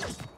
You